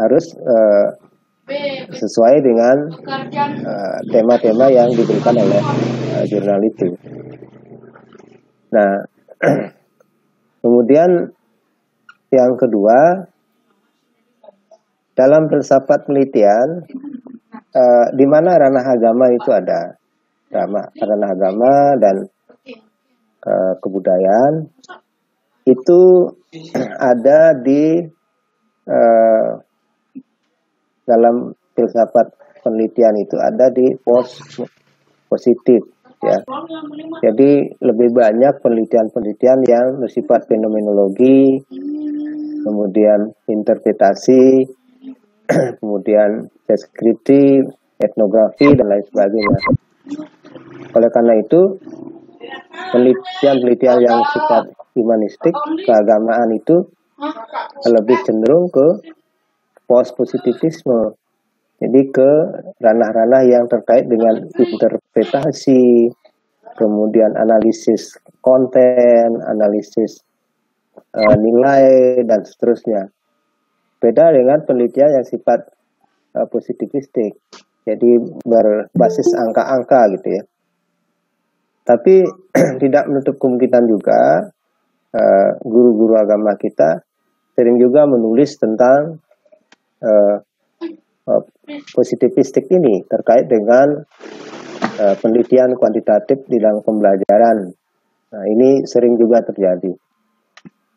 harus uh, sesuai dengan tema-tema uh, yang diberikan oleh uh, jurnal itu. Nah, kemudian yang kedua, dalam filsafat penelitian, uh, di mana ranah agama itu ada, ranah, ranah agama dan uh, kebudayaan itu ada di uh, dalam filsafat penelitian itu ada di pos positif ya. Jadi lebih banyak penelitian-penelitian yang bersifat fenomenologi, kemudian interpretasi, kemudian deskriptif, etnografi dan lain sebagainya. Oleh karena itu, penelitian-penelitian yang sifat humanistik, keagamaan itu lebih cenderung ke post positivisme. Jadi ke ranah-ranah yang terkait dengan interpretasi, kemudian analisis konten, analisis uh, nilai dan seterusnya. Beda dengan penelitian yang sifat uh, positivistik. Jadi berbasis angka-angka gitu ya. Tapi tidak menutup kemungkinan juga eh, guru-guru uh, agama kita sering juga menulis tentang uh, positivistik ini terkait dengan uh, penelitian kuantitatif di dalam pembelajaran. Nah, ini sering juga terjadi.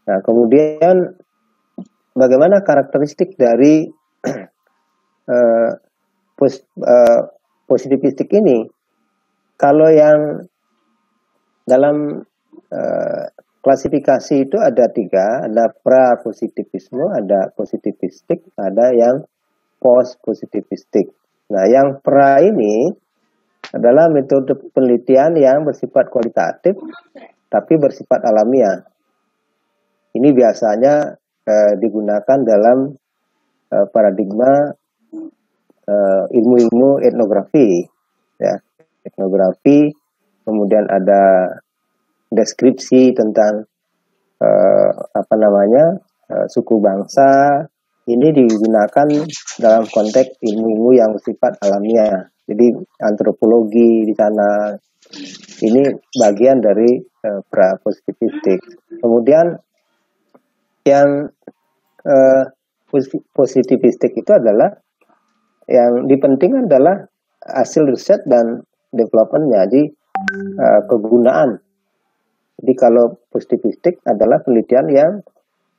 Nah, kemudian bagaimana karakteristik dari uh, pos, uh, positivistik ini? Kalau yang dalam uh, klasifikasi itu ada tiga, ada pra positivisme, ada positivistik, ada yang post positivistik. Nah, yang pra ini adalah metode penelitian yang bersifat kualitatif tapi bersifat alamiah. Ini biasanya eh, digunakan dalam eh, paradigma eh, ilmu-ilmu etnografi, ya, etnografi. Kemudian ada deskripsi tentang uh, apa namanya uh, suku bangsa ini digunakan dalam konteks ilmu-ilmu yang bersifat alamiah. Jadi antropologi di sana ini bagian dari uh, pra positivistik. Kemudian yang uh, positivistik itu adalah yang dipentingkan adalah hasil riset dan developmentnya, jadi uh, kegunaan jadi kalau positivistik adalah penelitian yang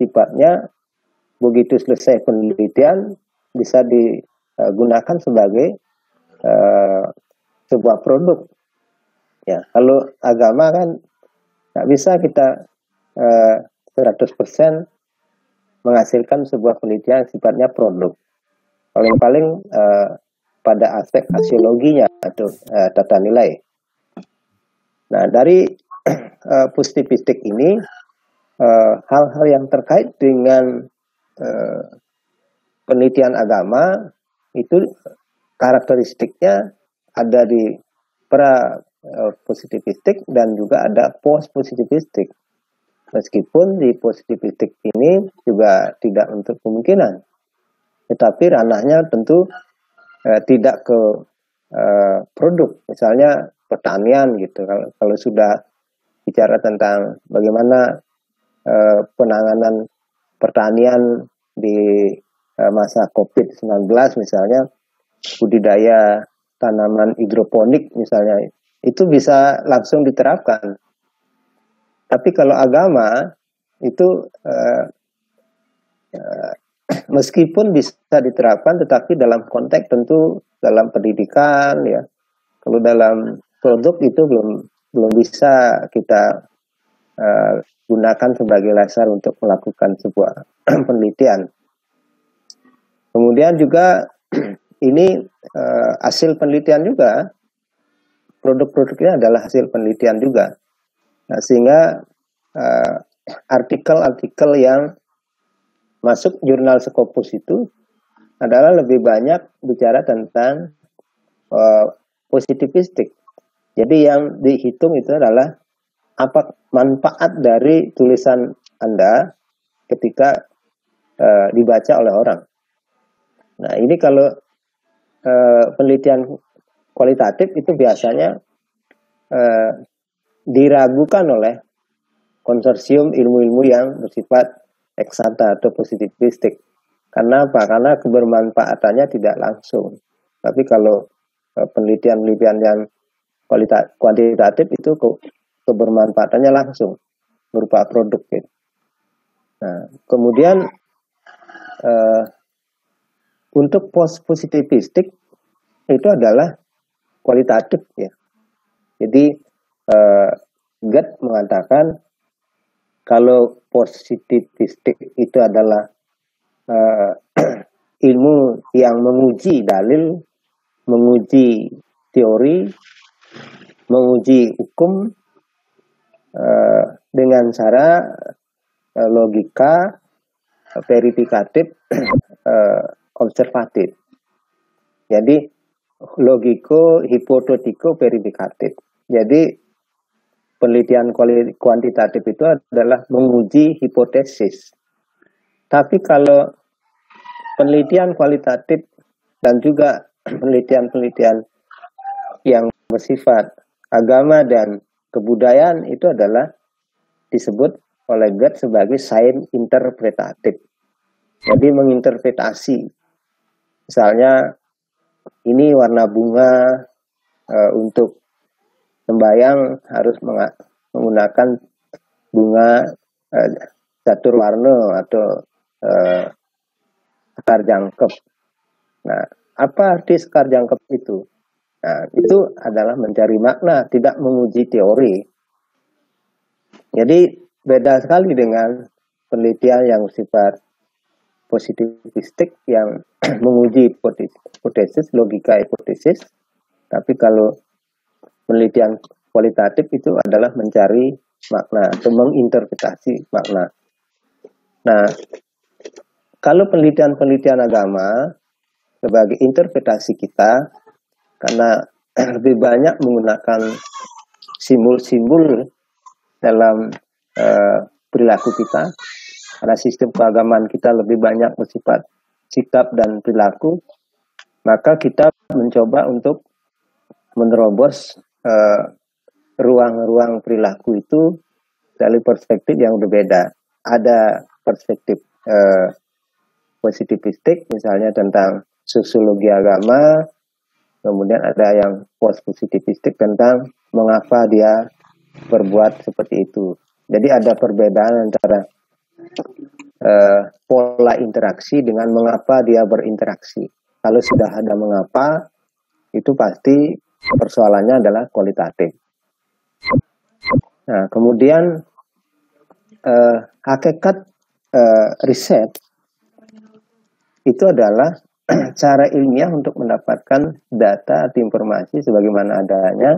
sifatnya begitu selesai penelitian bisa digunakan sebagai uh, sebuah produk. Ya, kalau agama kan nggak bisa kita uh, eh, 100% menghasilkan sebuah penelitian sifatnya produk. Paling-paling uh, pada aspek hasilologinya atau uh, tata nilai. Nah, dari uh, positivistik ini eh, hal-hal yang terkait dengan uh, penelitian agama itu karakteristiknya ada di pra uh, positivistik dan juga ada post positivistik. Meskipun di positivistik ini juga tidak untuk kemungkinan, tetapi ranahnya tentu uh, tidak ke uh, produk, misalnya pertanian gitu. Kalau kalau sudah bicara tentang bagaimana uh, penanganan pertanian di uh, masa COVID-19 misalnya budidaya tanaman hidroponik misalnya itu bisa langsung diterapkan. Tapi kalau agama itu uh, uh, meskipun bisa diterapkan tetapi dalam konteks tentu dalam pendidikan ya. Kalau dalam produk itu belum belum bisa kita uh, gunakan sebagai dasar untuk melakukan sebuah penelitian. Kemudian juga ini uh, hasil penelitian juga, produk-produknya adalah hasil penelitian juga. Nah, sehingga artikel artikel-artikel yang masuk jurnal Scopus itu adalah lebih banyak bicara tentang uh, positivistik jadi yang dihitung itu adalah apa manfaat dari tulisan Anda ketika uh, dibaca oleh orang. Nah ini kalau uh, penelitian kualitatif itu biasanya uh, diragukan oleh konsorsium ilmu-ilmu yang bersifat eksata atau positivistik. Karena apa? Karena kebermanfaatannya tidak langsung. Tapi kalau penelitian-penelitian yang kuantitatif itu ke, kebermanfaatannya langsung berupa produk. Gitu. Nah, kemudian uh, untuk post positivistik itu adalah kualitatif ya. Jadi uh, Gerd mengatakan kalau positivistik itu adalah uh, ilmu yang menguji dalil, menguji teori, menguji hukum uh, dengan cara uh, logika verifikatif uh, observatif. Jadi logiko hipotetiko verifikatif. Jadi penelitian kuantitatif itu adalah menguji hipotesis. Tapi kalau penelitian kualitatif dan juga penelitian-penelitian yang bersifat agama dan kebudayaan itu adalah disebut oleh Gerd sebagai sains interpretatif. Jadi menginterpretasi. Misalnya ini warna bunga e, untuk sembayang harus menggunakan bunga e, catur warna atau e, sekar jangkep. Nah, apa arti sekar jangkep itu? Nah, itu adalah mencari makna, tidak menguji teori. Jadi beda sekali dengan penelitian yang sifat positivistik yang menguji hipotesis, logika hipotesis. Tapi kalau penelitian kualitatif itu adalah mencari makna atau menginterpretasi makna. Nah, kalau penelitian-penelitian agama sebagai interpretasi kita, karena lebih banyak menggunakan simbol-simbol dalam uh, perilaku kita, karena sistem keagamaan kita lebih banyak bersifat sikap dan perilaku, maka kita mencoba untuk menerobos uh, ruang-ruang perilaku itu dari perspektif yang berbeda. Ada perspektif uh, positivistik, misalnya tentang sosiologi agama, kemudian ada yang post positivistik tentang mengapa dia berbuat seperti itu. Jadi ada perbedaan antara uh, pola interaksi dengan mengapa dia berinteraksi. Kalau sudah ada mengapa, itu pasti persoalannya adalah kualitatif. Nah, kemudian uh, hakikat uh, riset itu adalah cara ilmiah untuk mendapatkan data atau informasi sebagaimana adanya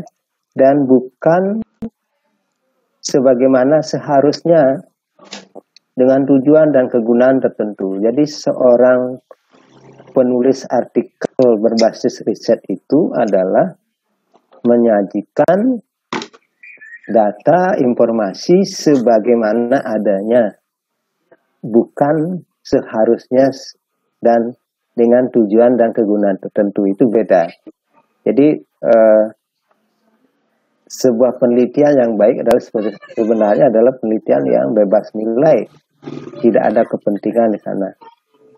dan bukan sebagaimana seharusnya dengan tujuan dan kegunaan tertentu. Jadi seorang penulis artikel berbasis riset itu adalah menyajikan data informasi sebagaimana adanya bukan seharusnya dan dengan tujuan dan kegunaan tertentu itu beda. Jadi eh, sebuah penelitian yang baik adalah sebenarnya adalah penelitian yang bebas nilai tidak ada kepentingan di sana.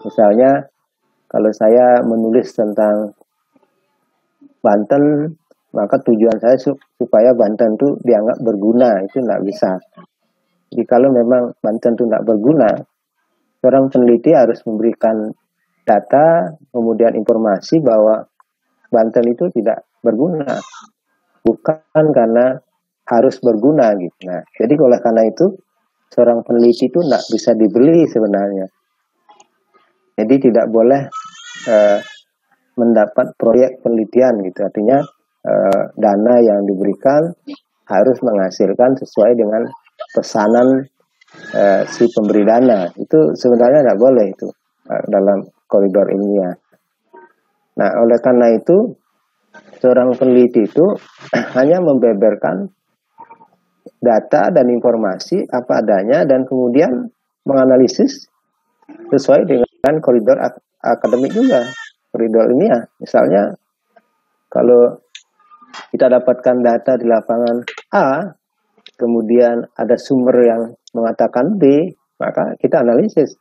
Misalnya kalau saya menulis tentang Banten, maka tujuan saya supaya Banten itu dianggap berguna, itu tidak bisa. Jadi kalau memang Banten itu tidak berguna, seorang peneliti harus memberikan data, kemudian informasi bahwa Banten itu tidak berguna, bukan karena harus berguna gitu. Nah, jadi oleh karena itu seorang peneliti itu tidak bisa dibeli sebenarnya. Jadi tidak boleh uh, mendapat proyek penelitian gitu. Artinya uh, dana yang diberikan harus menghasilkan sesuai dengan pesanan uh, si pemberi dana. Itu sebenarnya tidak boleh itu uh, dalam koridor ilmiah. Nah, oleh karena itu seorang peneliti itu hanya membeberkan data dan informasi apa adanya dan kemudian menganalisis sesuai dengan koridor akademik juga, koridor ilmiah. Misalnya kalau kita dapatkan data di lapangan A, kemudian ada sumber yang mengatakan B, maka kita analisis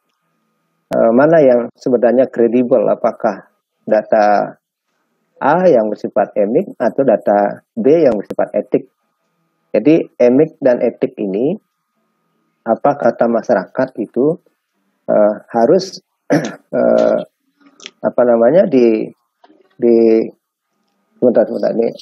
uh, mana yang sebenarnya kredibel, apakah data A yang bersifat emik atau data B yang bersifat etik. Jadi emik dan etik ini apa kata masyarakat itu uh, harus uh, apa namanya di di sebentar sebentar nih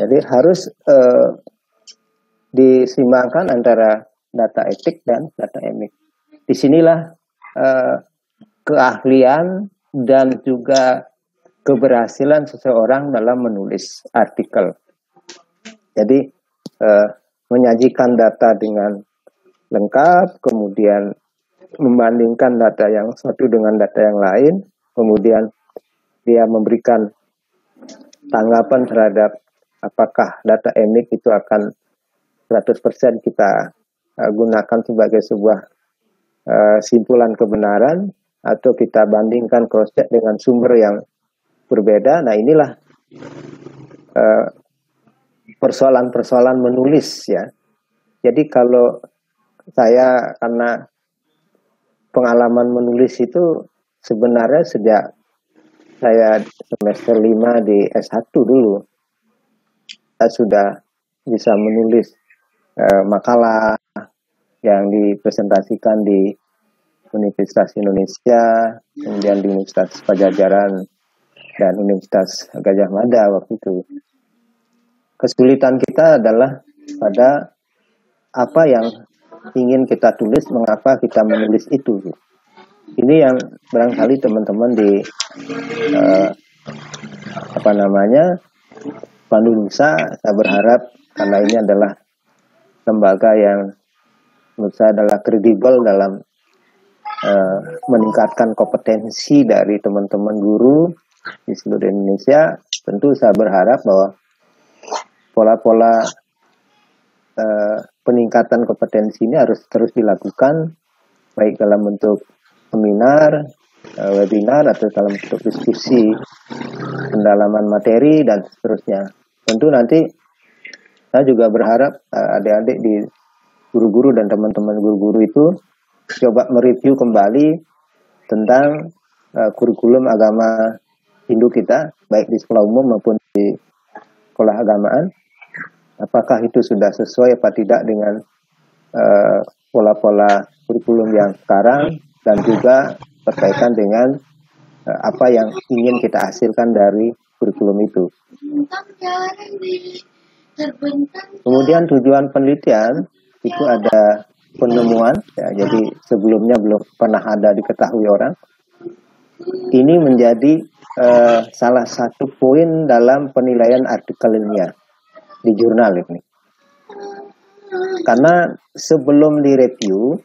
Jadi harus uh, disimbangkan antara data etik dan data emik. Di sinilah uh, keahlian dan juga keberhasilan seseorang dalam menulis artikel. Jadi uh, menyajikan data dengan lengkap, kemudian membandingkan data yang satu dengan data yang lain, kemudian dia memberikan tanggapan terhadap apakah data emik itu akan 100% kita uh, gunakan sebagai sebuah uh, simpulan kebenaran atau kita bandingkan cross check dengan sumber yang berbeda. Nah, inilah uh, persoalan-persoalan menulis ya. Jadi kalau saya karena pengalaman menulis itu sebenarnya sejak saya semester 5 di S1 dulu kita sudah bisa menulis uh, makalah yang dipresentasikan di Universitas Indonesia, kemudian di Universitas Pajajaran dan Universitas Gajah Mada waktu itu. Kesulitan kita adalah pada apa yang ingin kita tulis, mengapa kita menulis itu. Ini yang barangkali teman-teman di uh, apa namanya Pandu Nusa, saya berharap karena ini adalah lembaga yang menurut saya adalah kredibel dalam uh, meningkatkan kompetensi dari teman-teman guru di seluruh Indonesia. Tentu saya berharap bahwa pola-pola uh, peningkatan kompetensi ini harus terus dilakukan baik dalam bentuk seminar, uh, webinar atau dalam bentuk diskusi pendalaman materi dan seterusnya. Tentu nanti saya juga berharap uh, adik-adik di guru-guru dan teman-teman guru-guru itu coba mereview kembali tentang uh, kurikulum agama Hindu kita, baik di sekolah umum maupun di sekolah agamaan. Apakah itu sudah sesuai apa tidak dengan uh, pola-pola kurikulum yang sekarang dan juga berkaitan dengan uh, apa yang ingin kita hasilkan dari kurikulum itu. Kemudian tujuan penelitian itu ada penemuan, ya, jadi sebelumnya belum pernah ada diketahui orang. Ini menjadi uh, salah satu poin dalam penilaian artikel ilmiah di jurnal ini. Karena sebelum direview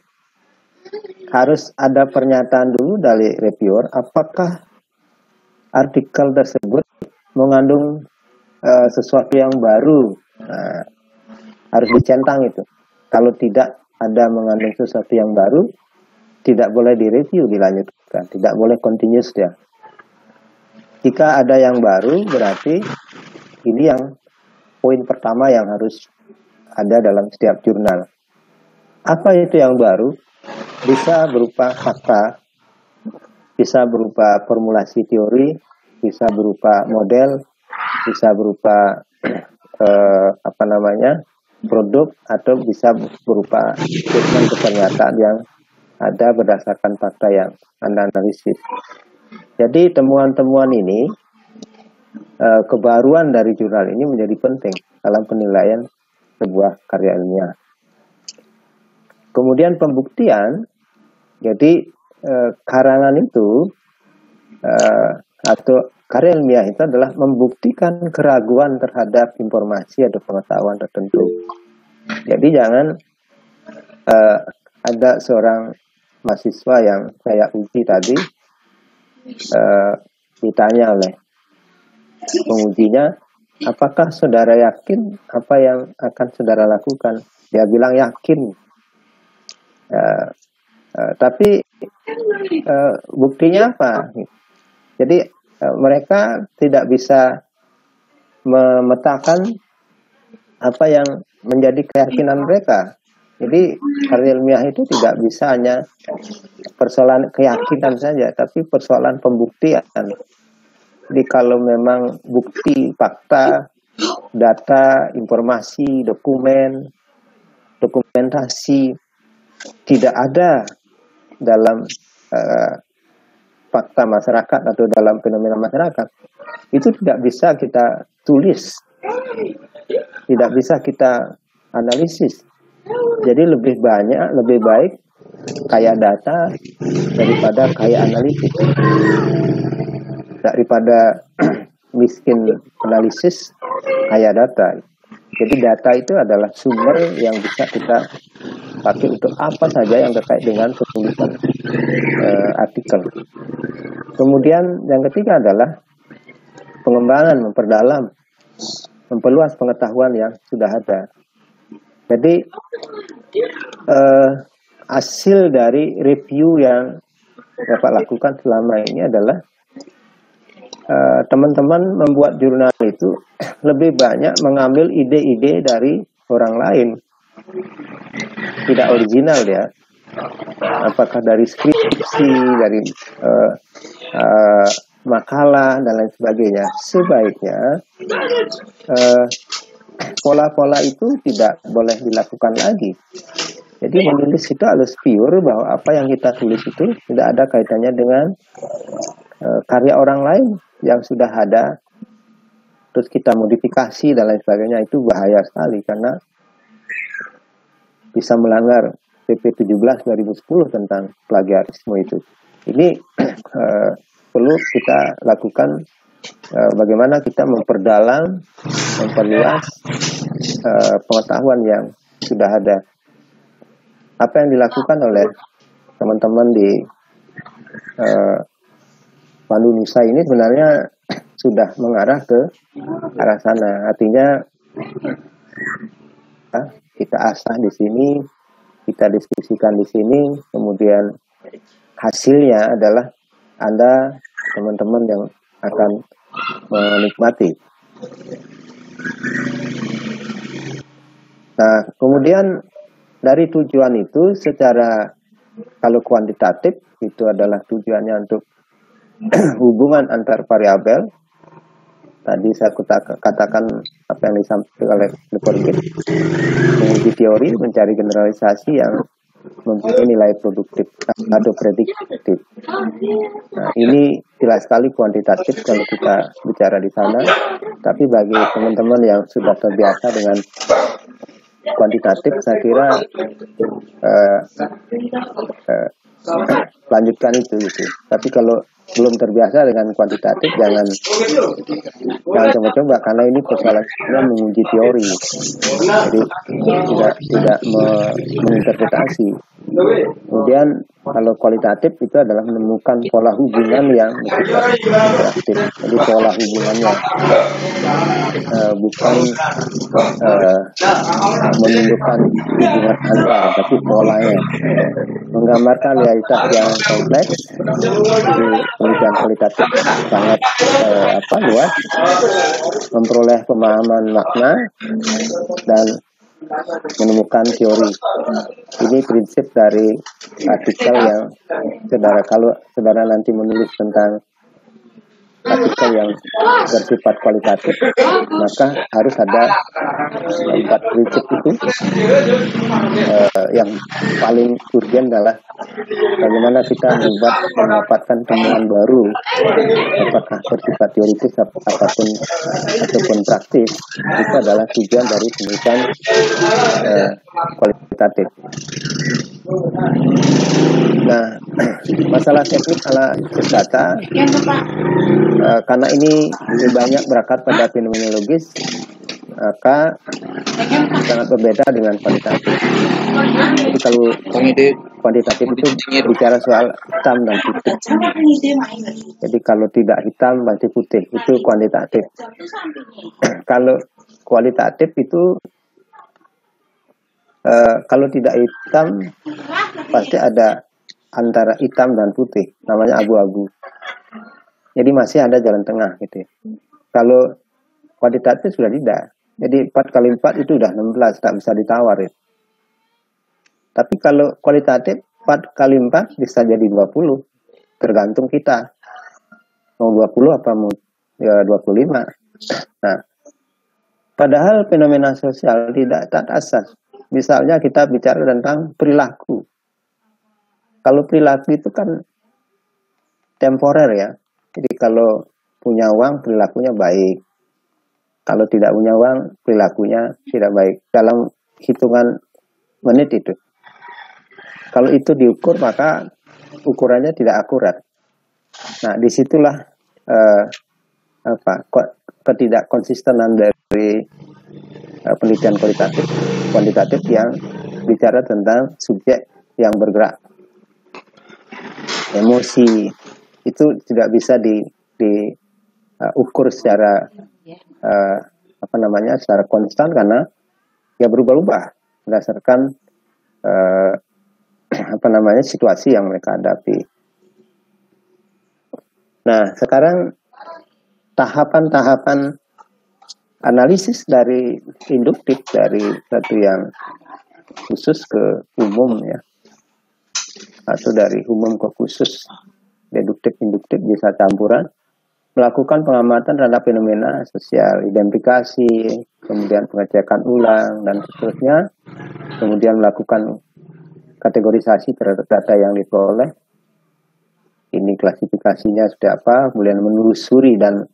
harus ada pernyataan dulu dari reviewer apakah artikel tersebut mengandung uh, sesuatu yang baru uh, harus dicentang itu. Kalau tidak ada mengandung sesuatu yang baru tidak boleh direview dilanjutkan. Tidak boleh continuous ya jika ada yang baru berarti ini yang poin pertama yang harus ada dalam setiap jurnal. Apa itu yang baru? Bisa berupa fakta bisa berupa formulasi teori bisa berupa model, bisa berupa eh, apa namanya produk atau bisa berupa statement pernyataan yang ada berdasarkan fakta yang anda analisis. Jadi temuan-temuan ini eh, kebaruan dari jurnal ini menjadi penting dalam penilaian sebuah karya ilmiah. Kemudian pembuktian, jadi eh, karangan itu eh, atau karya ilmiah itu adalah membuktikan keraguan terhadap informasi atau pengetahuan tertentu. Jadi jangan uh, ada seorang mahasiswa yang saya uji tadi uh, ditanya oleh pengujinya, apakah saudara yakin apa yang akan saudara lakukan? Dia bilang yakin. Uh, uh, tapi uh, buktinya apa? Jadi mereka tidak bisa memetakan apa yang menjadi keyakinan mereka. Jadi karya ilmiah itu tidak bisa hanya persoalan keyakinan saja, tapi persoalan pembuktian. Jadi kalau memang bukti, fakta, data, informasi, dokumen, dokumentasi tidak ada dalam uh, fakta masyarakat atau dalam fenomena masyarakat, itu tidak bisa kita tulis, tidak bisa kita analisis jadi lebih banyak, lebih baik kaya data daripada kaya analisis. Daripada miskin analisis, kaya data. Jadi data itu adalah sumber yang bisa kita pakai untuk apa saja yang terkait dengan penulisan uh, artikel. Kemudian yang ketiga adalah pengembangan, memperdalam, memperluas pengetahuan yang sudah ada. Jadi uh, hasil dari review yang Bapak lakukan selama ini adalah eh, teman-teman membuat jurnal itu lebih banyak mengambil ide-ide dari orang lain. Tidak original ya. Apakah dari skripsi, dari uh, uh, makalah dan lain sebagainya. Sebaiknya uh, pola-pola itu tidak boleh dilakukan lagi. Jadi menulis itu harus pure bahwa apa yang kita tulis itu tidak ada kaitannya dengan uh, karya orang lain yang sudah ada. Terus kita modifikasi dan lain sebagainya itu bahaya sekali karena bisa melanggar PP 17 2010 tentang plagiarisme itu. Ini uh, perlu kita lakukan uh, bagaimana kita memperdalam, memperluas uh, pengetahuan yang sudah ada. Apa yang dilakukan oleh teman-teman di uh, Pandu Nusa ini sebenarnya sudah mengarah ke arah sana. Artinya uh, kita asah di sini, kita diskusikan di sini, kemudian hasilnya adalah Anda teman-teman yang akan menikmati. Nah, kemudian dari tujuan itu secara kalau kuantitatif itu adalah tujuannya untuk hubungan antar variabel. Tadi saya katakan apa yang disampaikan oleh Le menguji teori, mencari generalisasi yang mempunyai nilai produktif atau prediktif. Nah, ini jelas sekali kuantitatif kalau kita bicara di sana, tapi bagi teman-teman yang sudah terbiasa dengan kuantitatif, saya kira uh, uh, lanjutkan itu gitu. Tapi kalau belum terbiasa dengan kuantitatif jangan jangan coba-coba karena ini persoalannya menguji teori. Jadi tidak tidak me, menginterpretasi. Kemudian kalau kualitatif itu adalah menemukan pola hubungan yang interaktif. Jadi pola hubungannya uh, bukan uh, menunjukkan hubungan antar tapi polanya. Menggambarkan realitas yang kompleks. Jadi penelitian kualitatif sangat uh, apa luas memperoleh pemahaman makna dan menemukan teori. Ini prinsip dari artikel yang saudara kalau saudara nanti menulis tentang artikel yang bersifat kualitatif maka harus ada empat prinsip itu uh, yang paling urgent adalah bagaimana kita membuat mendapatkan temuan baru? Apakah bersifat teoritis apa pun ataupun praktis? Itu adalah tujuan dari penulisan uh, kualitatif. Nah, masalah teknik ala data uh, karena ini lebih banyak berangkat pada fenomenologis, maka sangat berbeda dengan kualitatif. Jadi kalau kuantitatif itu bicara soal hitam dan putih. Jadi kalau tidak hitam pasti putih itu kuantitatif. kalau kualitatif itu uh, kalau tidak hitam pasti ada antara hitam dan putih namanya abu-abu. Jadi masih ada jalan tengah gitu. Ya. Kalau kuantitatif sudah tidak. Jadi 4 kali 4 itu sudah 16, tak bisa ditawar ya. Tapi kalau kualitatif 4 kali 4 bisa jadi 20. Tergantung kita. Mau 20 apa mau ya 25. Nah, padahal fenomena sosial tidak tak asas. Misalnya kita bicara tentang perilaku. Kalau perilaku itu kan temporer ya. Jadi kalau punya uang perilakunya baik. Kalau tidak punya uang, perilakunya tidak baik. Dalam hitungan menit itu. Kalau itu diukur, maka ukurannya tidak akurat. Nah, di situlah uh, apa ketidak konsistenan dari uh, penelitian kualitatif, kuantitatif yang bicara tentang subjek yang bergerak, emosi itu tidak bisa di diukur uh, secara uh, apa namanya secara konstan karena ya berubah-ubah berdasarkan uh, apa namanya situasi yang mereka hadapi. Nah, sekarang tahapan-tahapan analisis dari induktif dari satu yang khusus ke umum ya atau dari umum ke khusus deduktif induktif bisa campuran melakukan pengamatan terhadap fenomena sosial, identifikasi, kemudian pengecekan ulang, dan seterusnya, kemudian melakukan kategorisasi terhadap data yang diperoleh. Ini klasifikasinya sudah apa, kemudian menelusuri dan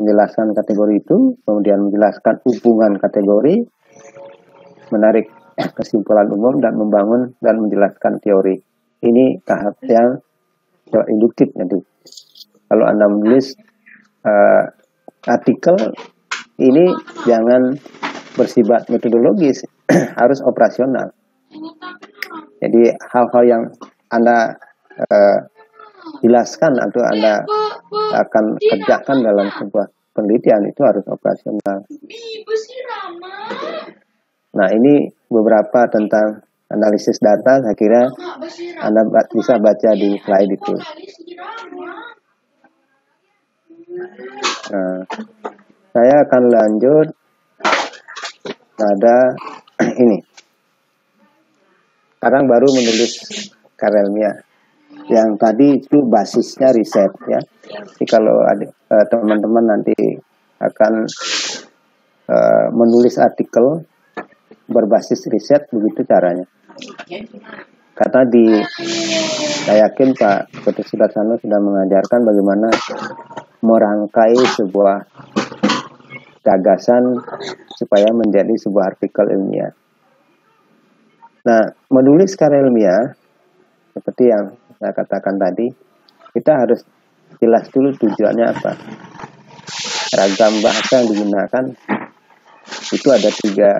menjelaskan kategori itu, kemudian menjelaskan hubungan kategori, menarik kesimpulan umum dan membangun dan menjelaskan teori. Ini tahap yang induktif nanti. Kalau Anda menulis uh, artikel ini jangan bersifat metodologis, harus operasional. Jadi hal-hal yang Anda uh, jelaskan atau Anda akan kerjakan dalam sebuah penelitian itu harus operasional. Nah ini beberapa tentang analisis data saya kira Anda bisa baca di slide itu. Nah, saya akan lanjut pada ini. Sekarang baru menulis karelnya. Yang tadi itu basisnya riset ya. Jadi kalau eh, teman-teman nanti akan uh, menulis artikel berbasis riset begitu caranya. Karena di saya yakin Pak Ketua Sudarsano sudah mengajarkan bagaimana merangkai sebuah gagasan supaya menjadi sebuah artikel ilmiah. Nah, menulis karya ilmiah seperti yang saya katakan tadi, kita harus jelas dulu tujuannya apa. Ragam bahasa yang digunakan itu ada tiga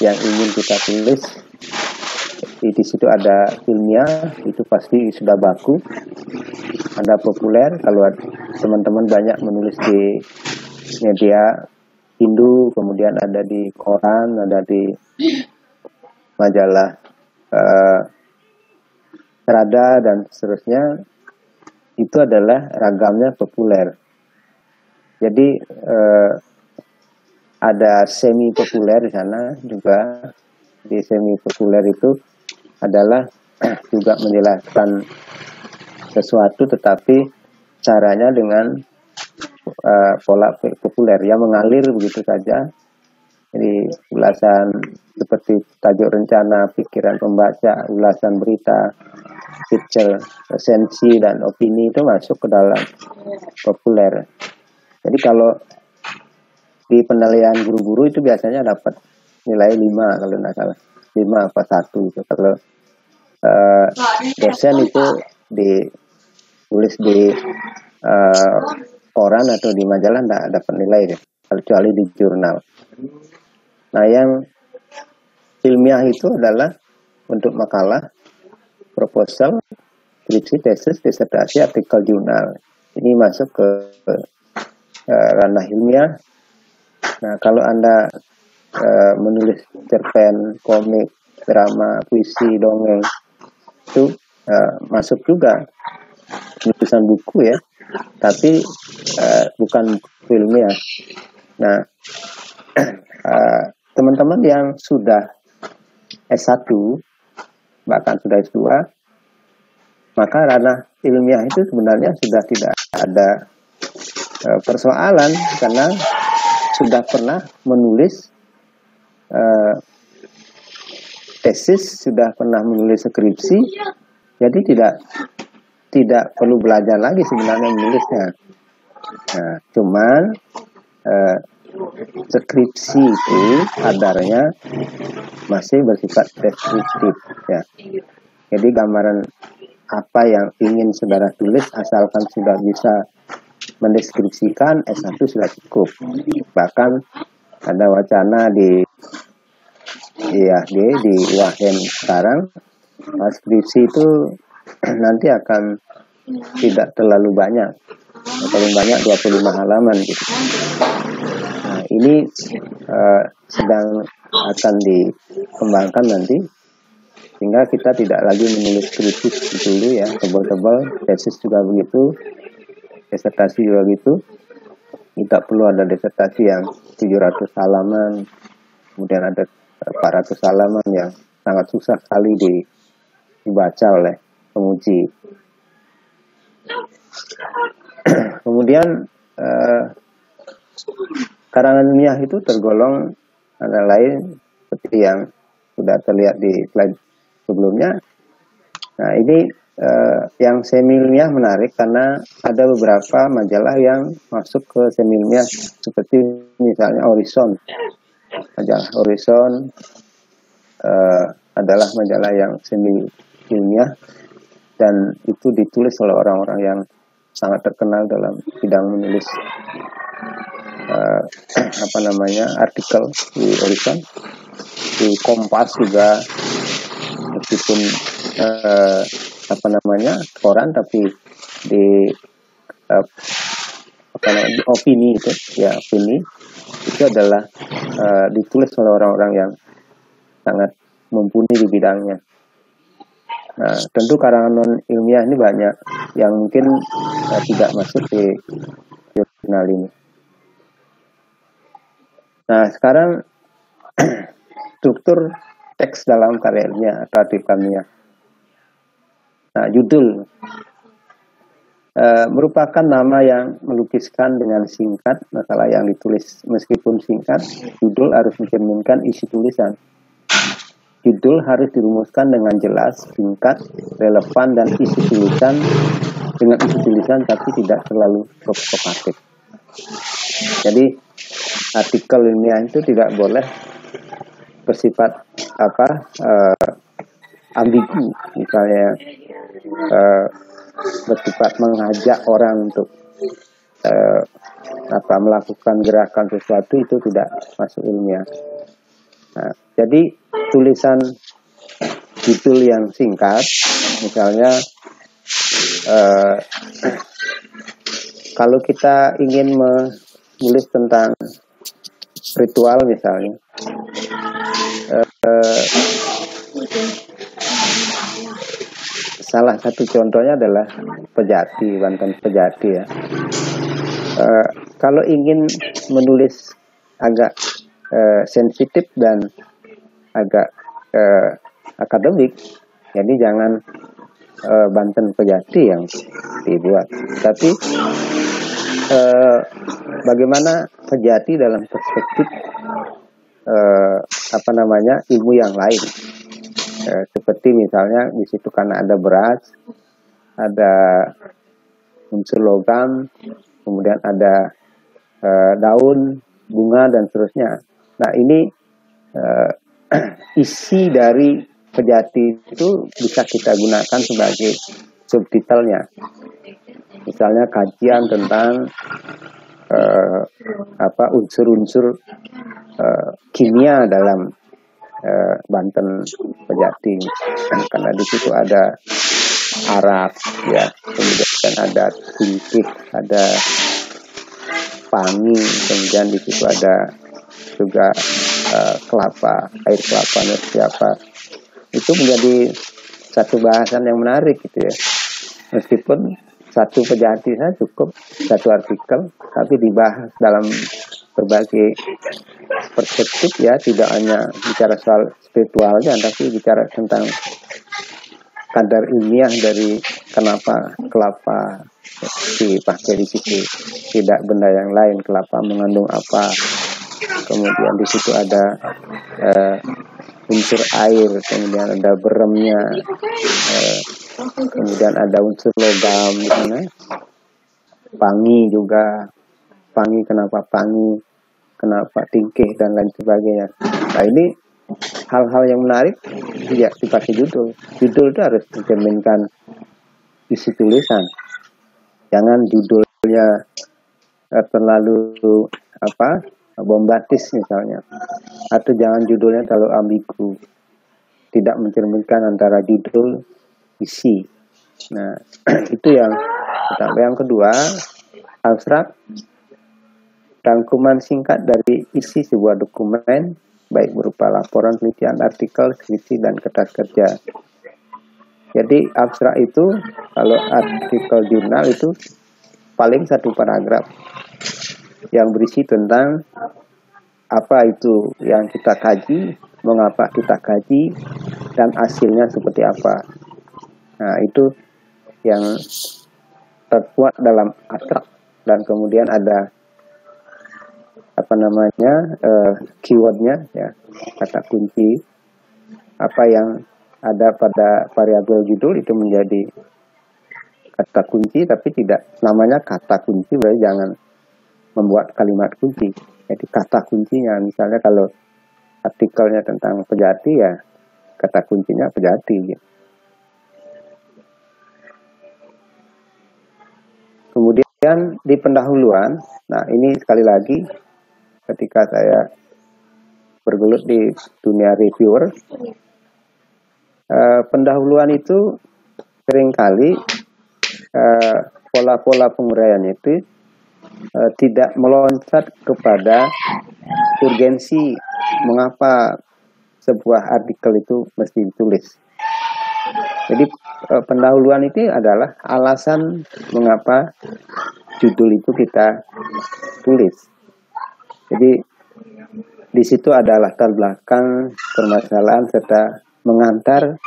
yang ingin kita tulis. Di situ ada ilmiah, itu pasti sudah baku ada populer. Kalau teman-teman banyak menulis di media Hindu kemudian ada di koran ada di majalah uh, Rada dan seterusnya itu adalah ragamnya populer. Jadi uh, ada semi populer di sana juga. Di semi populer itu adalah juga menjelaskan sesuatu tetapi caranya dengan uh, pola populer. Yang mengalir begitu saja. Jadi ulasan seperti tajuk rencana pikiran pembaca ulasan berita picture esensi dan opini itu masuk ke dalam populer. Jadi kalau di penilaian guru-guru itu biasanya dapat nilai 5 kalau tidak salah 5 apa 1 itu kalau uh, dosen itu di tulis di uh, koran atau di majalah tidak dapat nilai deh kecuali di jurnal Nah, yang ilmiah itu adalah untuk makalah, proposal, skripsi, tesis, disertasi, artikel jurnal. Ini masuk ke, ke uh, ranah ilmiah. Nah, kalau Anda uh, menulis cerpen, komik, drama, puisi, dongeng, itu uh, masuk juga tulisan buku ya, tapi uh, bukan filmnya. Nah, teman-teman uh, yang sudah S1 bahkan sudah S2 maka ranah ilmiah itu sebenarnya sudah tidak ada persoalan. Karena sudah pernah menulis uh, tesis, sudah pernah menulis skripsi, jadi tidak tidak perlu belajar lagi sebenarnya menulisnya. Nah, cuman eh, skripsi itu kadarnya masih bersifat deskriptif ya. Jadi gambaran apa yang ingin saudara tulis asalkan sudah bisa mendeskripsikan S1 sudah cukup. Bahkan ada wacana di IAD di Wahen sekarang. Skripsi itu nanti akan tidak terlalu banyak. Paling banyak 25 halaman gitu. Nah ini uh, sedang akan dikembangkan nanti. Sehingga kita tidak lagi menulis kritis dulu ya tebal-tebal tesis juga begitu disertasi juga gitu tidak perlu ada disertasi yang 700 halaman kemudian ada 400 halaman yang sangat susah sekali di, dibaca oleh penguji kemudian eh, karangan ilmiah itu tergolong antara lain seperti yang sudah terlihat di slide sebelumnya. Nah ini eh, yang semi ilmiah menarik karena ada beberapa majalah yang masuk ke semi ilmiah seperti misalnya Horizon. Majalah Horizon eh, adalah majalah yang semi ilmiah dan itu ditulis oleh orang-orang yang sangat terkenal dalam bidang menulis uh, apa namanya artikel di Horizon. Di Kompas juga meskipun uh, apa namanya koran tapi di uh, apa namanya opini itu ya opini itu adalah uh, ditulis oleh orang-orang yang sangat mumpuni di bidangnya. Nah, tentu karangan non ilmiah ini banyak yang mungkin uh, tidak masuk di jurnal ini. Nah, sekarang struktur teks dalam karya ilmiah atau artikelnya. Nah, judul uh, merupakan nama yang melukiskan dengan singkat masalah yang ditulis meskipun singkat, judul harus mencerminkan isi tulisan. Judul harus dirumuskan dengan jelas, singkat, relevan, dan isi tulisan dengan isi tulisan tapi tidak terlalu provokatif. Jadi artikel ilmiah itu tidak boleh bersifat apa uh, ambigu, misalnya uh, bersifat mengajak orang untuk uh, apa melakukan gerakan sesuatu itu tidak masuk ilmiah. Nah, jadi tulisan judul yang singkat, misalnya uh, kalau kita ingin menulis tentang ritual misalnya, uh, salah satu contohnya adalah Pejati, Banten Pejati ya. Uh, kalau ingin menulis agak uh, sensitif dan agak uh, akademik, jadi jangan uh, Banten Pejati yang dibuat, tapi uh, bagaimana Pejati dalam perspektif uh, apa namanya ilmu yang lain, uh, seperti misalnya di situ karena ada beras, ada unsur logam, kemudian ada uh, daun, bunga dan seterusnya. Nah ini uh, isi dari kejati itu bisa kita gunakan sebagai subtitlenya. Misalnya kajian tentang uh, apa unsur-unsur uh, kimia dalam uh, Banten Pejati karena di situ ada Arab ya. Kemudian ada tingkit ada pangi kemudian di situ ada juga uh, kelapa air kelapanya siapa. Itu menjadi satu bahasan yang menarik gitu ya. Meskipun satu pejati saya cukup satu artikel tapi dibahas dalam berbagai perspektif ya tidak hanya bicara soal spiritualnya tapi bicara tentang kadar ilmiah dari kenapa kelapa dipakai di situ. Tidak benda yang lain kelapa mengandung apa. Kemudian di situ ada uh, unsur air kemudian ada beremnya uh, kemudian ada unsur logam di sana. Pangi juga. Pangi kenapa pangi kenapa tingkih dan lain sebagainya nah ini hal-hal yang menarik tidak dipakai judul. Judul itu harus dicerminkan isi tulisan. Jangan judulnya eh, terlalu apa bombastis misalnya, atau jangan judulnya terlalu ambigu, tidak mencerminkan antara judul isi. Nah itu yang. Yang kedua abstrak rangkuman singkat dari isi sebuah dokumen baik berupa laporan penelitian, artikel, skripsi, dan kertas kerja. Jadi abstrak itu kalau artikel jurnal itu paling satu paragraf yang berisi tentang apa itu yang kita kaji, mengapa kita kaji, dan hasilnya seperti apa. Nah itu yang terkuat dalam abstrak dan kemudian ada apa namanya uh, keywordnya ya kata kunci apa yang ada pada variabel judul itu menjadi kata kunci tapi tidak namanya kata kunci berarti jangan membuat kalimat kunci jadi kata kuncinya misalnya kalau artikelnya tentang pejati ya kata kuncinya pejati gitu. kemudian di pendahuluan nah ini sekali lagi ketika saya bergelut di dunia reviewer uh, pendahuluan itu sering kali uh, pola-pola penguraian itu uh, tidak meloncat kepada urgensi mengapa sebuah artikel itu mesti ditulis. Jadi pendahuluan itu adalah alasan mengapa judul itu kita tulis. Jadi di situ ada latar belakang permasalahan serta mengantar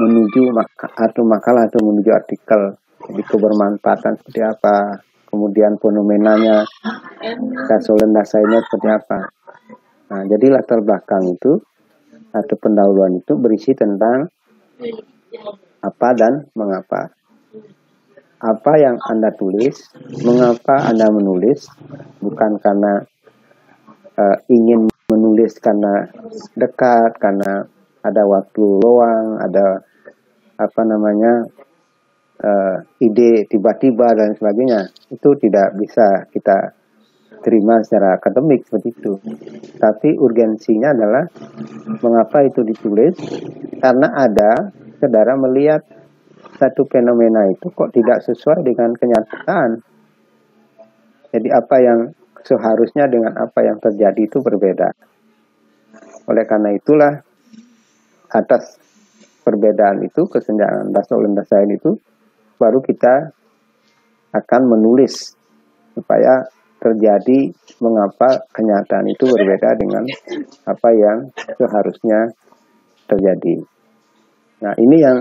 menuju maka, atau makalah atau menuju artikel. Jadi kebermanfaatan seperti apa, kemudian fenomenanya, kasolen dasarnya seperti apa. Nah, jadi latar belakang itu atau pendahuluan itu berisi tentang apa dan mengapa. Apa yang Anda tulis, mengapa Anda menulis, bukan karena uh, ingin menulis karena dekat, karena ada waktu luang, ada apa namanya uh, ide tiba-tiba dan sebagainya, itu tidak bisa kita terima secara akademik seperti itu. Tapi urgensinya adalah mengapa itu ditulis karena ada saudara melihat satu fenomena itu kok tidak sesuai dengan kenyataan. Jadi apa yang seharusnya dengan apa yang terjadi itu berbeda. Oleh karena itulah atas perbedaan itu kesenjangan dasar landasan itu baru kita akan menulis supaya terjadi mengapa kenyataan itu berbeda dengan apa yang seharusnya terjadi. Nah ini yang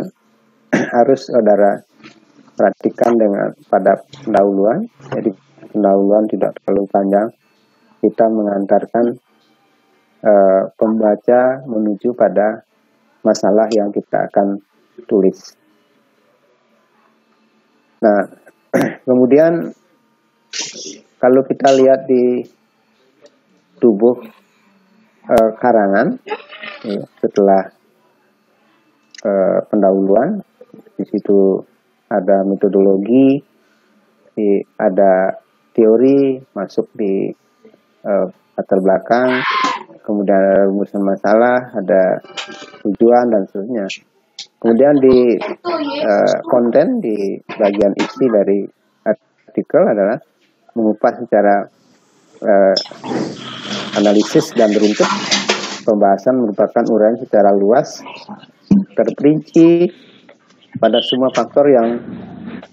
harus saudara perhatikan dengan pada pendahuluan. Jadi pendahuluan tidak terlalu panjang, kita mengantarkan uh, pembaca menuju pada masalah yang kita akan tulis. Nah, kemudian kalau kita lihat di tubuh uh, karangan ya, setelah uh, pendahuluan, di situ ada metodologi, ada teori masuk di uh, latar belakang kemudian ada rumusan masalah, ada tujuan dan seterusnya. Kemudian di uh, konten di bagian isi dari artikel adalah mengupas secara uh, analisis dan beruntut pembahasan merupakan uraian secara luas terperinci pada semua faktor yang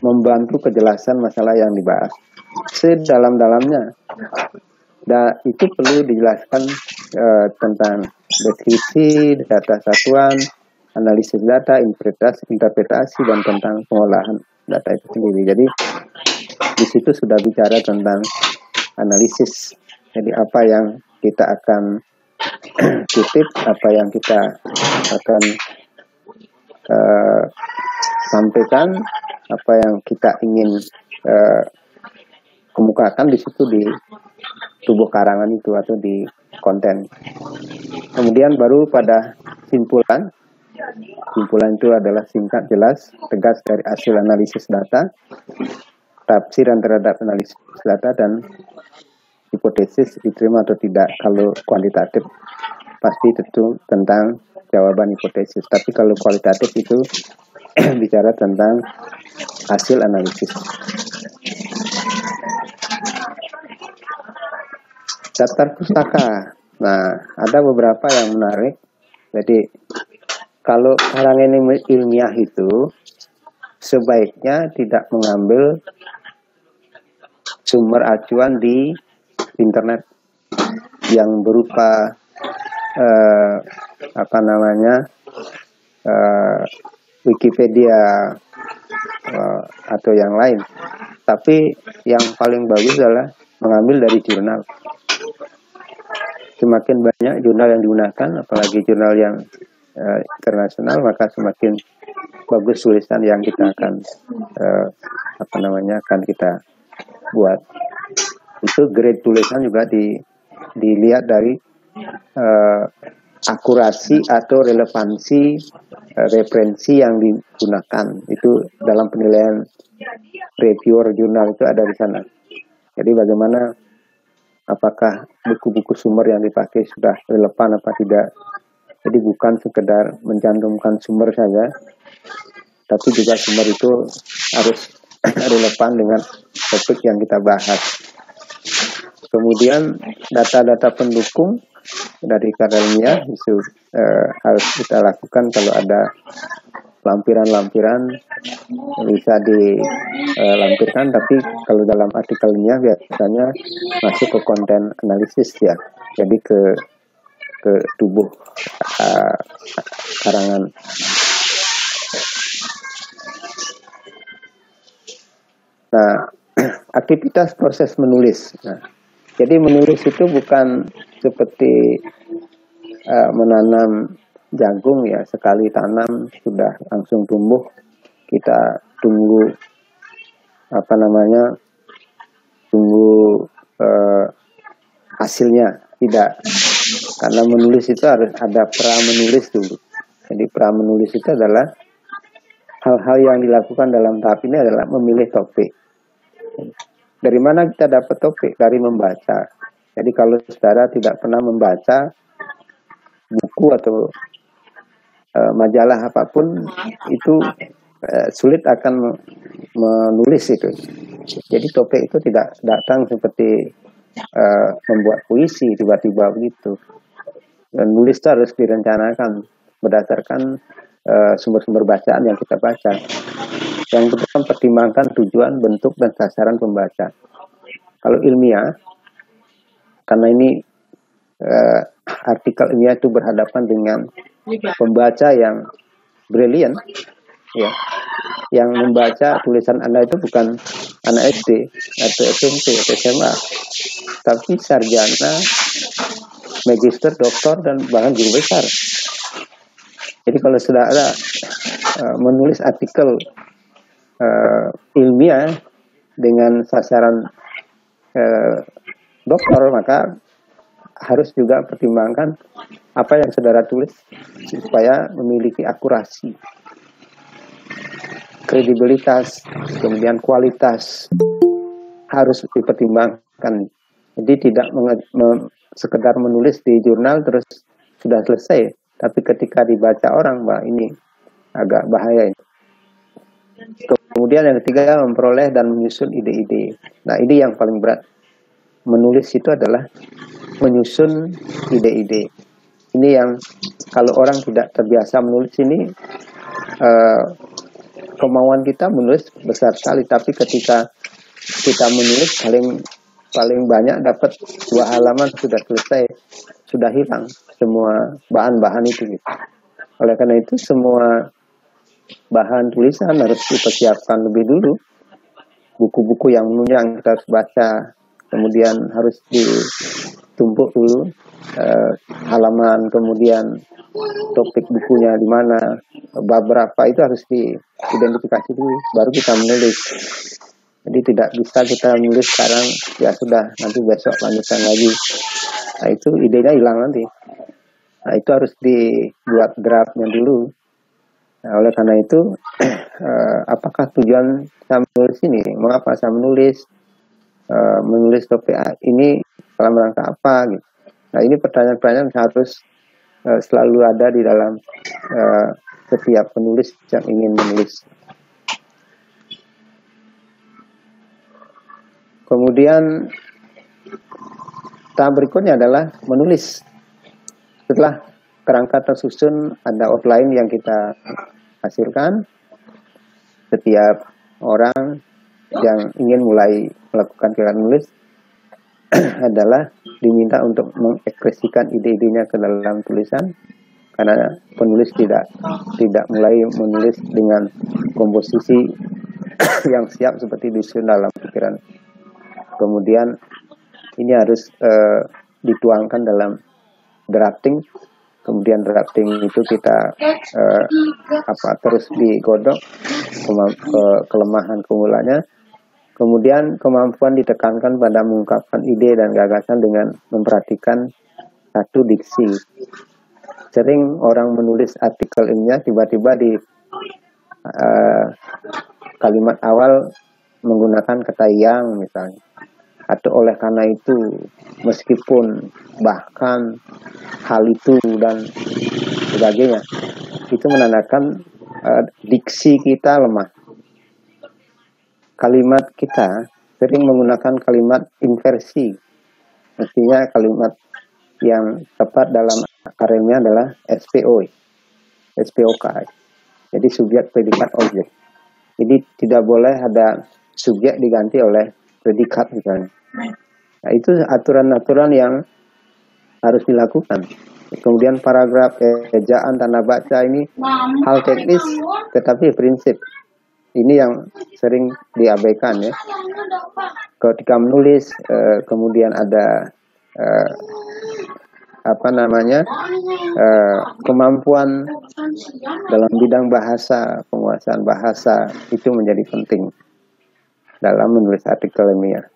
membantu kejelasan masalah yang dibahas. Sedalam-dalamnya. Dan itu perlu dijelaskan uh, tentang deskripsi data satuan analisis data interpretasi interpretasi dan tentang pengolahan data itu sendiri. Jadi di situ sudah bicara tentang analisis. Jadi apa yang kita akan kutip apa yang kita akan uh, sampaikan apa yang kita ingin uh, kemukakan di situ di tubuh karangan itu atau di konten. Kemudian baru pada simpulan, simpulan itu adalah singkat, jelas, tegas dari hasil analisis data, tafsiran terhadap analisis data dan hipotesis diterima atau tidak. Kalau kualitatif pasti tentu tentang jawaban hipotesis. Tapi kalau kualitatif itu bicara tentang hasil analisis. Daftar pustaka. Nah, ada beberapa yang menarik. Jadi, kalau karangan ilmiah itu sebaiknya tidak mengambil sumber acuan di internet yang berupa uh, apa namanya uh, Wikipedia uh, atau yang lain. Tapi yang paling bagus adalah mengambil dari jurnal. Semakin banyak jurnal yang digunakan, apalagi jurnal yang uh, internasional, maka semakin bagus tulisan yang kita akan uh, apa namanya akan kita buat. Itu grade tulisan juga di, dilihat dari uh, akurasi atau relevansi uh, referensi yang digunakan itu dalam penilaian reviewer jurnal itu ada di sana. Jadi bagaimana apakah buku-buku sumber yang dipakai sudah relevan apa tidak. Jadi bukan sekedar mencantumkan sumber saja, tapi juga sumber itu harus relevan dengan topik yang kita bahas. Kemudian data-data pendukung dari karya itu uh, harus kita lakukan kalau ada lampiran-lampiran bisa dilampirkan uh, tapi kalau dalam artikelnya biasanya masuk ke konten analisis ya. Jadi ke ke tubuh uh, karangan. Nah aktivitas proses menulis. Nah jadi menulis itu bukan seperti uh, menanam jagung ya sekali tanam sudah langsung tumbuh. Kita tunggu apa namanya tunggu uh, hasilnya. Tidak. Karena menulis itu harus ada pra menulis dulu. Jadi pra menulis itu adalah hal-hal yang dilakukan dalam tahap ini adalah memilih topik dari mana kita dapat topik? Dari membaca. Jadi kalau saudara tidak pernah membaca buku atau uh, majalah apa pun itu uh, sulit akan menulis itu. Jadi topik itu tidak datang seperti uh, membuat puisi tiba-tiba begitu. Dan nulis itu harus direncanakan berdasarkan sumber-sumber bacaan yang kita baca. Yang kedua mempertimbangkan tujuan, bentuk, dan sasaran pembaca. Kalau ilmiah, karena ini uh, artikel ilmiah itu berhadapan dengan pembaca yang brilian, ya, yang membaca tulisan Anda itu bukan anak SD atau SMP atau SMA, tapi sarjana, magister, doktor, dan bahkan guru besar. Jadi kalau sudah ada uh, menulis artikel uh, ilmiah dengan sasaran uh, dokter maka harus juga pertimbangkan apa yang saudara tulis supaya memiliki akurasi kredibilitas kemudian kualitas harus dipertimbangkan Jadi tidak sekedar menulis di jurnal terus sudah selesai, tapi ketika dibaca orang, mbak ini agak bahaya ini. Kemudian yang ketiga memperoleh dan menyusun ide-ide. Nah ini yang paling berat. Menulis itu adalah menyusun ide-ide. Ini yang kalau orang tidak terbiasa menulis ini uh, kemauan kita menulis besar sekali, tapi ketika kita menulis paling paling banyak dapat dua halaman sudah selesai, sudah hilang semua bahan-bahan itu. Oleh karena itu semua bahan tulisan harus dipersiapkan lebih dulu. Buku-buku yang yang kita harus baca, kemudian harus ditumpuk dulu eh, halaman, kemudian topik bukunya di mana, beberapa itu harus diidentifikasi dulu, baru kita menulis. Jadi tidak bisa kita menulis sekarang, ya sudah, nanti besok lanjutkan lagi. Nah itu idenya hilang nanti. Nah itu harus dibuat draftnya dulu. Nah, oleh karena itu, eh, apakah tujuan saya menulis ini? Mengapa saya menulis? Eh, menulis topik ini dalam rangka apa? Gitu. Nah ini pertanyaan-pertanyaan harus uh, selalu ada di dalam uh, setiap penulis yang ingin menulis. Kemudian tahap berikutnya adalah menulis. Setelah kerangka tersusun ada outline yang kita hasilkan. Setiap orang yang ingin mulai melakukan kegiatan menulis adalah diminta untuk mengekspresikan ide-idenya ke dalam tulisan karena penulis tidak tidak mulai menulis dengan komposisi yang siap seperti disusun dalam pikiran. Kemudian ini harus uh, dituangkan dalam drafting. Kemudian drafting itu kita uh, apa terus digodok ke kelemahan keunggulannya Kemudian kemampuan ditekankan pada mengungkapkan ide dan gagasan dengan memperhatikan satu diksi. Sering orang menulis artikel ilmiah tiba-tiba di uh, kalimat awal menggunakan kata yang misalnya. Atau oleh karena itu meskipun bahkan hal itu dan sebagainya itu menandakan uh, diksi kita lemah kalimat kita sering menggunakan kalimat inversi. Artinya kalimat yang tepat dalam akarnya adalah SPO. SPOK. Jadi subjek, predikat, objek. Jadi tidak boleh ada subjek diganti oleh predikat misalnya. Nah, itu aturan-aturan yang harus dilakukan. Kemudian paragraf ejaan tanda baca ini hal teknis tetapi prinsip ini yang sering diabaikan ya. Ketika menulis uh, kemudian ada uh, apa namanya uh, kemampuan dalam bidang bahasa penguasaan bahasa itu menjadi penting dalam menulis artikel ilmiah.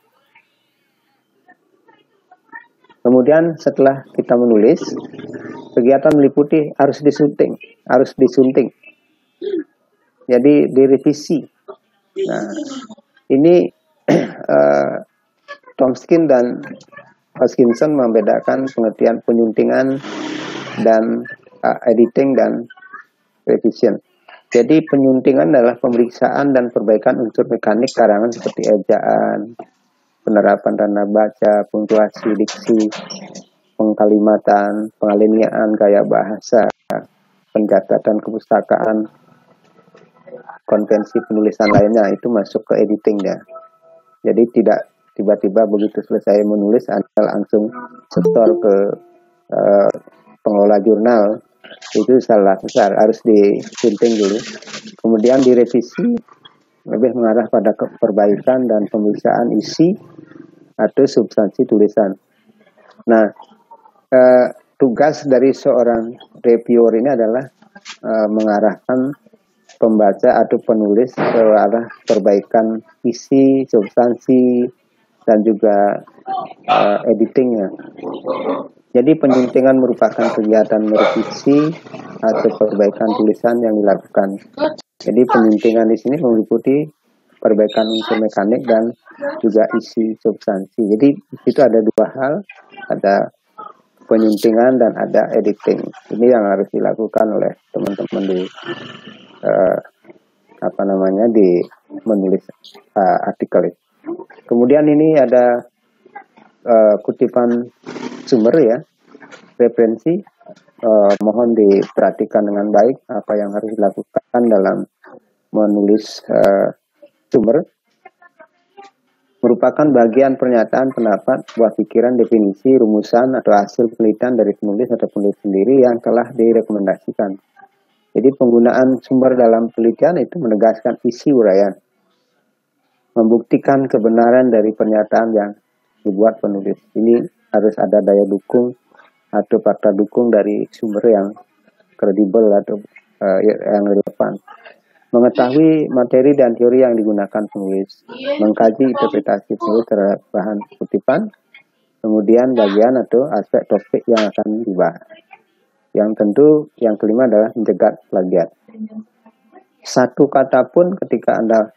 Kemudian setelah kita menulis, kegiatan meliputi harus disunting, harus disunting jadi direvisi. Nah, ini uh, Tomskin dan Hoskinson membedakan pengertian penyuntingan dan uh, editing dan revision. Jadi penyuntingan adalah pemeriksaan dan perbaikan unsur mekanik karangan seperti ejaan, penerapan tanda baca, punktuasi, diksi, pengkalimatan, pengaliniaan gaya bahasa, pencatatan kepustakaan, konvensi penulisan lainnya itu masuk ke editing ya. Jadi tidak tiba-tiba begitu selesai menulis Anda langsung setor ke uh, pengelola jurnal itu salah besar harus disunting dulu kemudian direvisi lebih mengarah pada perbaikan dan pemeriksaan isi atau substansi tulisan nah uh, tugas dari seorang reviewer ini adalah uh, mengarahkan pembaca atau penulis ke arah perbaikan isi, substansi, dan juga uh, editingnya. Jadi penyuntingan merupakan kegiatan merevisi atau perbaikan tulisan yang dilakukan. Jadi penyuntingan di sini meliputi perbaikan unsur mekanik dan juga isi substansi. Jadi itu ada dua hal, ada penyuntingan dan ada editing. Ini yang harus dilakukan oleh teman-teman di uh, apa namanya di menulis uh, artikel. Kemudian ini ada uh, kutipan sumber ya, referensi. Uh, mohon diperhatikan dengan baik apa yang harus dilakukan dalam menulis uh, sumber merupakan bagian pernyataan pendapat, buah pikiran, definisi, rumusan, atau hasil penelitian dari penulis atau penulis sendiri yang telah direkomendasikan. Jadi penggunaan sumber dalam penelitian itu menegaskan isi uraian, membuktikan kebenaran dari pernyataan yang dibuat penulis. Ini harus ada daya dukung atau fakta dukung dari sumber yang kredibel atau uh, yang relevan mengetahui materi dan teori yang digunakan penulis, mengkaji interpretasi penulis terhadap bahan kutipan, kemudian bagian atau aspek topik yang akan dibahas. Yang tentu yang kelima adalah menjegat plagiat. Satu kata pun ketika Anda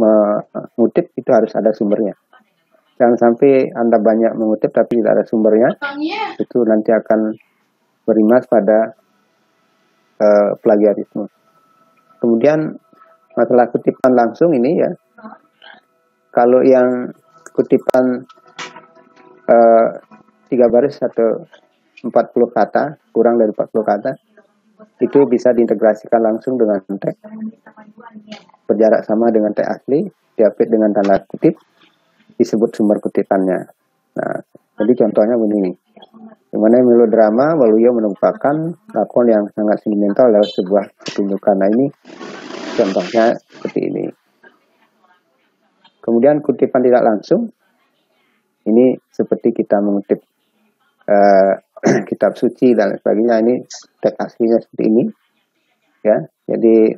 mengutip itu harus ada sumbernya. Jangan sampai Anda banyak mengutip tapi tidak ada sumbernya, itu nanti akan berimas pada uh, plagiarisme. Kemudian masalah kutipan langsung ini ya, kalau yang kutipan uh, tiga baris atau 40 kata, kurang dari 40 kata, itu bisa diintegrasikan langsung dengan teks. Berjarak sama dengan teks asli, diapit dengan tanda kutip, disebut sumber kutipannya. Nah, jadi contohnya begini. Di mana melodrama Waluyo merupakan lakon yang sangat sentimental lewat sebuah pertunjukan. Nah ini contohnya seperti ini. Kemudian kutipan tidak langsung. Ini seperti kita mengutip uh, kitab suci dan sebagainya. Ini teks aslinya seperti ini. Ya, jadi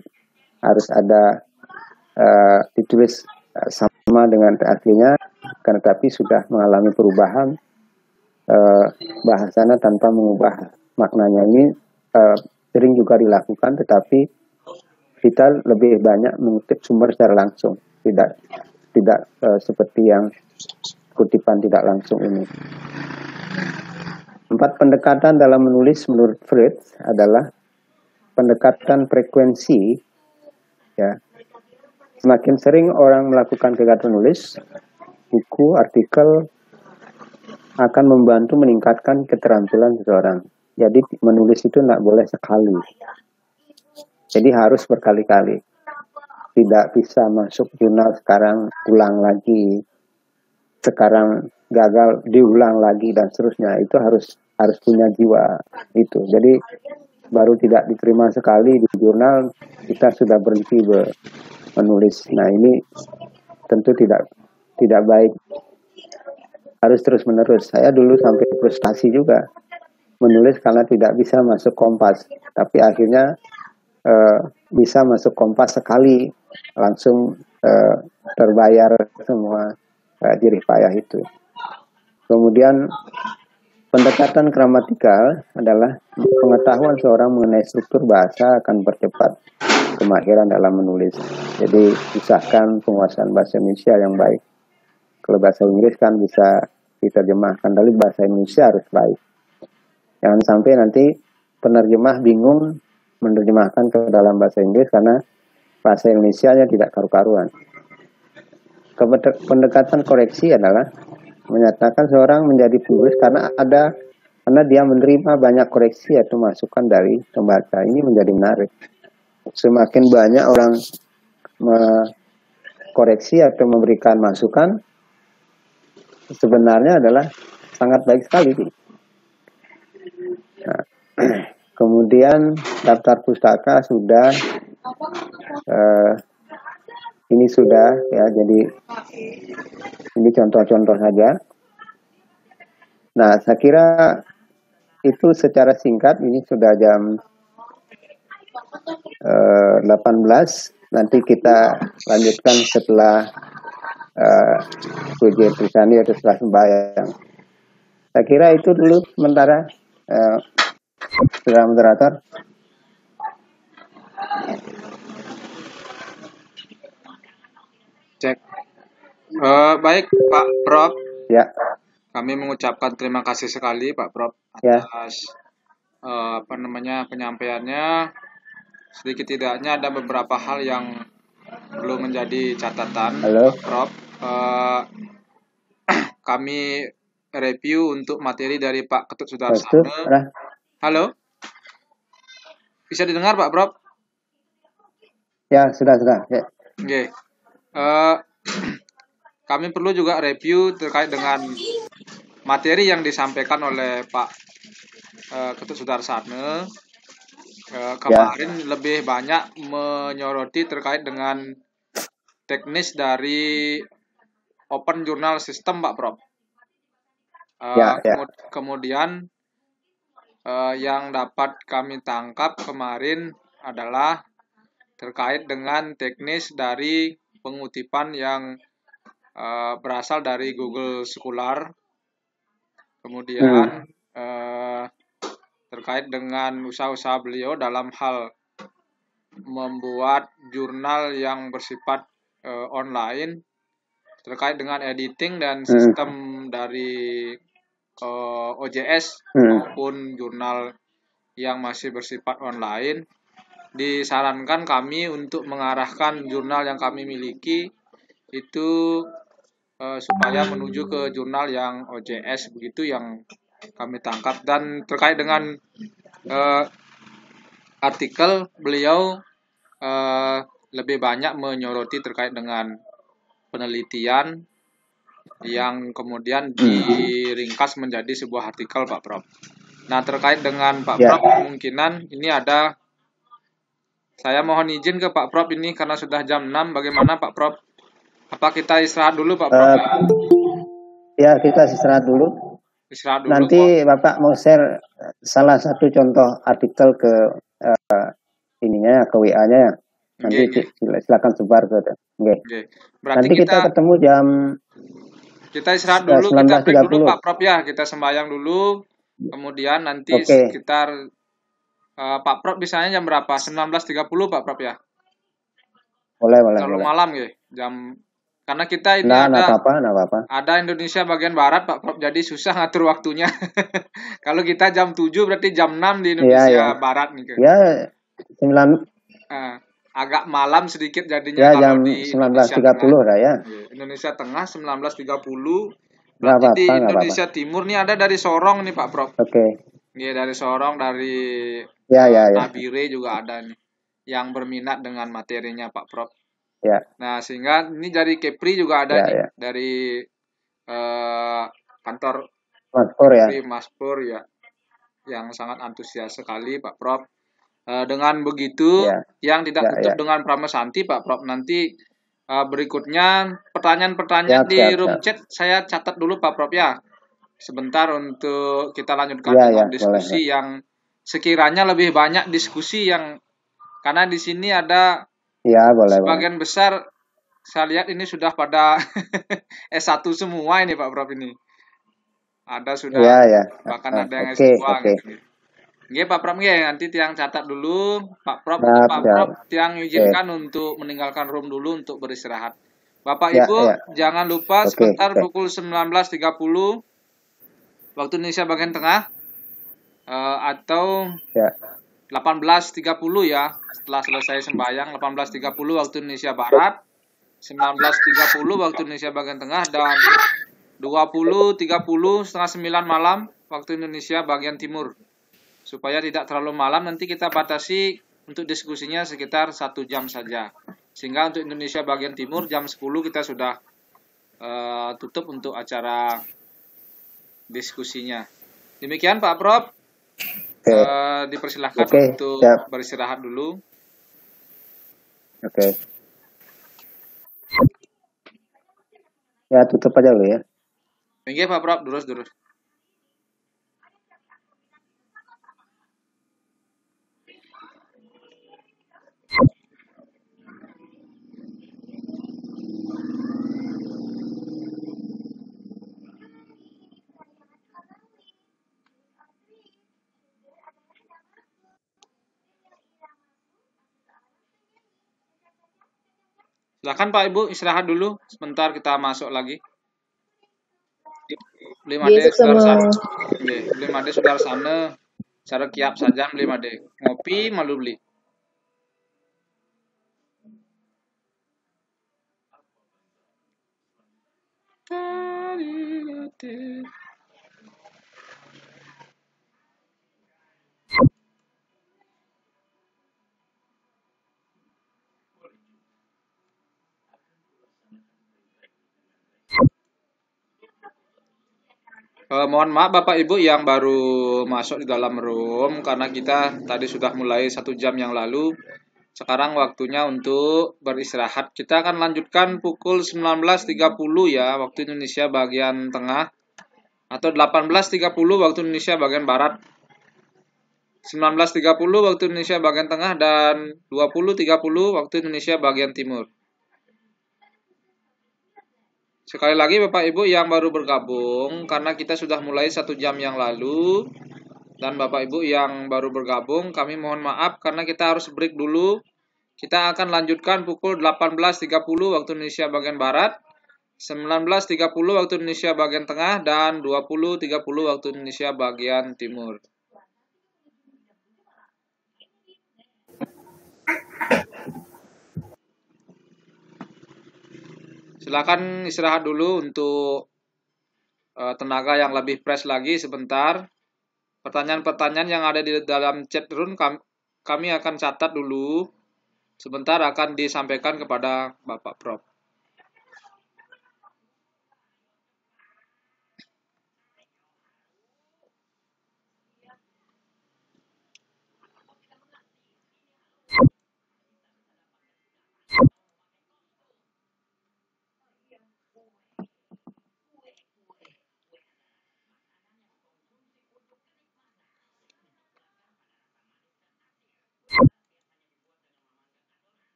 harus ada uh, ditulis sama dengan teks karena tapi sudah mengalami perubahan uh, bahasanya tanpa mengubah maknanya. Ini uh, sering juga dilakukan tetapi kita lebih banyak mengutip sumber secara langsung. Tidak tidak uh, seperti yang kutipan tidak langsung ini. Empat pendekatan dalam menulis menurut Freud adalah pendekatan frekuensi ya. Semakin sering orang melakukan kegiatan menulis buku artikel akan membantu meningkatkan keterampilan seseorang. Jadi menulis itu tidak boleh sekali. Jadi harus berkali-kali. Tidak bisa masuk jurnal sekarang ulang lagi. Sekarang gagal diulang lagi dan seterusnya. Itu harus harus punya jiwa itu. Jadi baru tidak diterima sekali di jurnal kita sudah berhenti menulis. Nah ini tentu tidak tidak baik harus terus menerus. Saya dulu sampai frustasi juga menulis karena tidak bisa masuk kompas, tapi akhirnya uh, bisa masuk kompas sekali langsung uh, terbayar semua uh, jerih payah itu. Kemudian pendekatan gramatikal adalah pengetahuan seorang mengenai struktur bahasa akan percepat kemahiran dalam menulis. Jadi usahakan penguasaan bahasa Indonesia yang baik. Kalau bahasa Inggris kan bisa diterjemahkan, tapi bahasa Indonesia harus baik. Jangan sampai nanti penerjemah bingung menerjemahkan ke dalam bahasa Inggris karena bahasa Indonesia-nya tidak karu-karuan. Pendekatan koreksi adalah menyatakan seorang menjadi penulis karena ada karena dia menerima banyak koreksi atau masukan dari pembaca. Ini menjadi menarik. Semakin banyak orang koreksi atau memberikan masukan, sebenarnya adalah sangat baik sekali. Nah, kemudian daftar pustaka sudah uh, ini sudah ya jadi ini contoh-contoh saja. Nah, saya kira itu secara singkat ini sudah jam eh, 18 nanti kita lanjutkan setelah uh, Trisani atau setelah sembahyang. Saya kira itu dulu sementara uh, moderator. Uh, baik Pak Prof. Ya. Kami mengucapkan terima kasih sekali Pak Prof Ya. atas uh, apa namanya penyampaiannya. Sedikit tidaknya ada beberapa hal yang belum menjadi catatan Halo. Prof. Uh, kami review untuk materi dari Pak Ketut Sudarsana. Halo. Bisa didengar Pak Prof? Ya, sudah, sudah. Ya. Oke. Eh, kami perlu juga review terkait dengan materi yang disampaikan oleh Pak eh, Ketut Sudarsana. Eh, kemarin lebih banyak menyoroti terkait dengan teknis dari Open Journal System, Pak Prof. Eh, Ya, ya. kemu- Kemudian eh, yang dapat kami tangkap kemarin adalah terkait dengan teknis dari pengutipan yang eh, berasal dari Google Scholar. Kemudian eh, terkait dengan usaha-usaha beliau dalam hal membuat jurnal yang bersifat eh, online terkait dengan editing dan sistem dari eh, OJS Hmm. maupun jurnal yang masih bersifat online disarankan kami untuk mengarahkan jurnal yang kami miliki itu eh, supaya menuju ke jurnal yang OJS begitu yang kami tangkap dan terkait dengan eh, artikel beliau eh, lebih banyak menyoroti terkait dengan penelitian yang kemudian diringkas menjadi sebuah artikel Pak Prof. Nah terkait dengan Pak Ya. Prof kemungkinan ini ada saya mohon izin ke Pak Prof ini karena sudah jam 6 bagaimana Pak Prof? Apa kita istirahat dulu Pak Prof? Eh, ya, kita istirahat dulu. istirahat dulu. Nanti Bapak mau share eh, salah satu contoh artikel ke eh, ininya, ke WA-nya ya. Nanti oke. sil- silakan sebar ke. Oke. Oke. Berarti Nanti kita kita ketemu jam kita istirahat dulu, kita break dulu 19.30. Pak Prof ya. Kita sembahyang dulu. Kemudian nanti Oke. sekitar eh, Pak Prof bisanya jam berapa? 19.30 Pak Prof ya. boleh, boleh, boleh. malam ya. Jam karena kita ini Nah, nah ada apa-apa, nah apa-apa. ada Indonesia bagian barat Pak Prof jadi susah ngatur waktunya. Kalau kita jam 7 berarti jam 6 di Indonesia Iya, iya. barat nih. Ya, sembilan Eh, agak malam sedikit jadinya ya kalau jam di Indonesia 19.30 Tengah. lah ya. Iya, Indonesia Tengah 19.30. Nggak Berarti di Indonesia Timur nih ada dari Sorong nih Pak Prof. Oke. Iya dari Sorong dari Ya, ya, ya. Nabire juga ada nih yang berminat dengan materinya Pak Prof. Ya. Nah, sehingga ini dari Kepri juga ada Ya, nih ya. dari eh, kantor Mas Pur ya. Kepri Mas Pur ya yang sangat antusias sekali Pak Prof. Eh, dengan begitu Ya. yang tidak Ya, tutup ya. dengan Pramesanti Pak Prof. Nanti eh, berikutnya pertanyaan-pertanyaan Siap, di siap, room siap. chat saya catat dulu Pak Prof ya. Sebentar untuk kita lanjutkan Ya, dengan ya, diskusi yang sekiranya lebih banyak diskusi yang karena di sini ada Ya, boleh, boleh. sebagian besar saya lihat ini sudah pada S1 semua ini Pak Prof ini. Ada sudah Ya, ya. bahkan Ah, ada yang Oke, S2 oke. gitu. Nggih Pak Prof nggih, nanti tiang catat dulu Pak Prof Siap, Pak. Prof tiang izinkan untuk meninggalkan room dulu untuk beristirahat. Bapak Ya, Ibu ya. jangan lupa Oke, sebentar oke. pukul 19.30 waktu Indonesia bagian tengah eh, atau Ya. 18.30 ya setelah selesai sembahyang 18.30 waktu Indonesia Barat 19.30 waktu Indonesia bagian tengah dan 20.30 setengah 9 malam waktu Indonesia bagian timur supaya tidak terlalu malam nanti kita batasi untuk diskusinya sekitar satu jam saja sehingga untuk Indonesia bagian timur jam 10 kita sudah eh, tutup untuk acara diskusinya demikian Pak Prof Eh, dipersilahkan Oke, untuk siap. beristirahat dulu. oke. Ya, tutup aja dulu ya. Oke Pak Prof, durus durus. Silakan Pak Ibu istirahat dulu sebentar kita masuk lagi. Belum ada sama saudara sana. Belum ada saudara sana. Cara kiap saja belum ada. Ngopi malu beli. Eh, mohon maaf Bapak Ibu yang baru masuk di dalam room karena kita tadi sudah mulai satu jam yang lalu. Sekarang waktunya untuk beristirahat. Kita akan lanjutkan pukul 19.30 ya waktu Indonesia bagian tengah atau 18.30 waktu Indonesia bagian barat. 19.30 waktu Indonesia bagian tengah dan 20.30 waktu Indonesia bagian timur. Sekali lagi Bapak Ibu yang baru bergabung, karena kita sudah mulai satu jam yang lalu, dan Bapak Ibu yang baru bergabung, kami mohon maaf karena kita harus break dulu. Kita akan lanjutkan pukul 18.30 waktu Indonesia bagian Barat, 19.30 waktu Indonesia bagian Tengah, dan 20.30 waktu Indonesia bagian Timur. Silakan istirahat dulu untuk uh, tenaga yang lebih fresh lagi sebentar. Pertanyaan-pertanyaan yang ada di dalam chat room kami akan catat dulu. Sebentar akan disampaikan kepada Bapak Prof.